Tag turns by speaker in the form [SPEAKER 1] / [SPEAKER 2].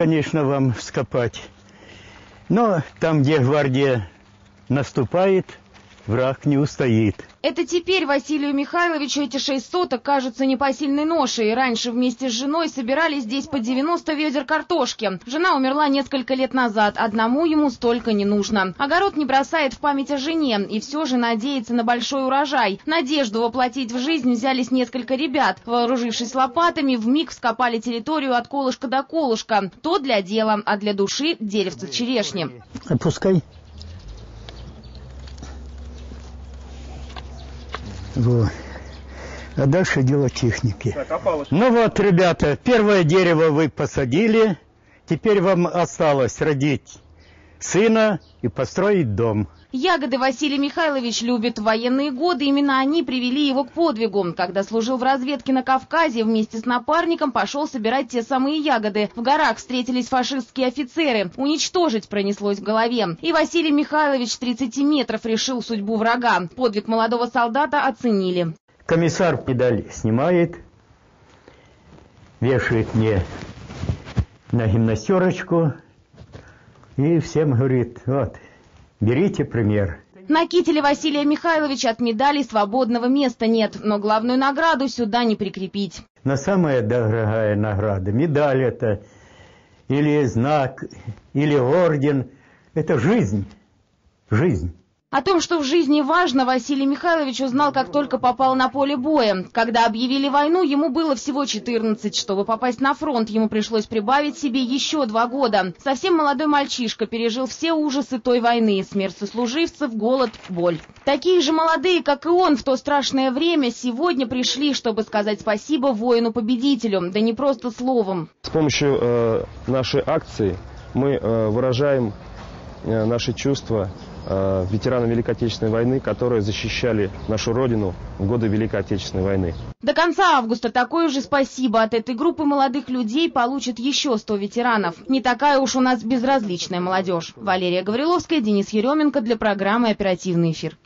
[SPEAKER 1] Конечно, вам вскопать. Но там, где гвардия наступает, враг не устоит.
[SPEAKER 2] Это теперь Василию Михайловичу эти шесть соток кажутся непосильной ношей. Раньше вместе с женой собирали здесь по 90 ведер картошки. Жена умерла несколько лет назад, одному ему столько не нужно. Огород не бросает в память о жене и все же надеется на большой урожай. Надежду воплотить в жизнь взялись несколько ребят. Вооружившись лопатами, в миг вскопали территорию от колышка до колышка. То для дела, а для души деревца черешни.
[SPEAKER 1] Опускай. Вот. А дальше дело техники. Ну вот, ребята, первое дерево вы посадили. Теперь вам осталось родить сына и построить дом.
[SPEAKER 2] Ягоды Василий Михайлович любит. Военные годы именно они привели его к подвигу. Когда служил в разведке на Кавказе, вместе с напарником пошел собирать те самые ягоды. В горах встретились фашистские офицеры. Уничтожить пронеслось в голове. И Василий Михайлович 30 метров решил судьбу врага. Подвиг молодого солдата оценили.
[SPEAKER 1] Комиссар медаль снимает, вешает мне на гимнастерочку и всем говорит, вот, Берите пример.
[SPEAKER 2] На кителе Василия Михайловича от медали свободного места нет, но главную награду сюда не прикрепить.
[SPEAKER 1] На самая дорогая награда, медаль это, или знак, или орден, это жизнь, жизнь.
[SPEAKER 2] О том, что в жизни важно, Василий Михайлович узнал, как только попал на поле боя. Когда объявили войну, ему было всего 14. Чтобы попасть на фронт, ему пришлось прибавить себе еще два года. Совсем молодой мальчишка пережил все ужасы той войны. Смерть сослуживцев, голод, боль. Такие же молодые, как и он, в то страшное время сегодня пришли, чтобы сказать спасибо воину-победителю. Да не просто словом.
[SPEAKER 3] С помощью э, нашей акции мы э, выражаем наши чувства э, ветеранам Великой Отечественной войны, которые защищали нашу Родину в годы Великой Отечественной войны.
[SPEAKER 2] До конца августа такое же спасибо от этой группы молодых людей получит еще 100 ветеранов. Не такая уж у нас безразличная молодежь. Валерия Гавриловская, Денис Еременко для программы «Оперативный эфир».